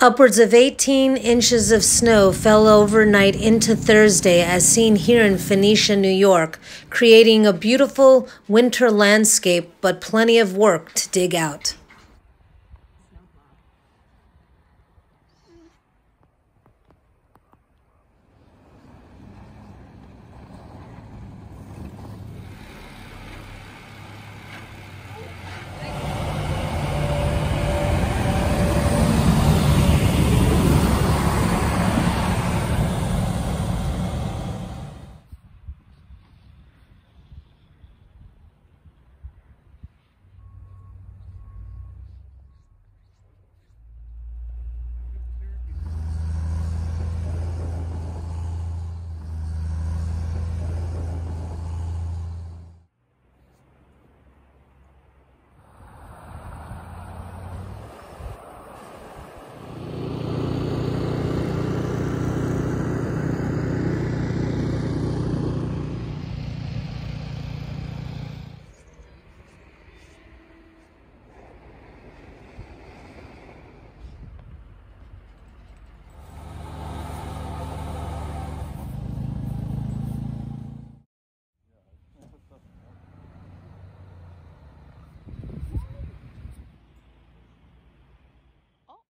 Upwards of 18 inches of snow fell overnight into Thursday, as seen here in Phoenicia, New York, creating a beautiful winter landscape, but plenty of work to dig out.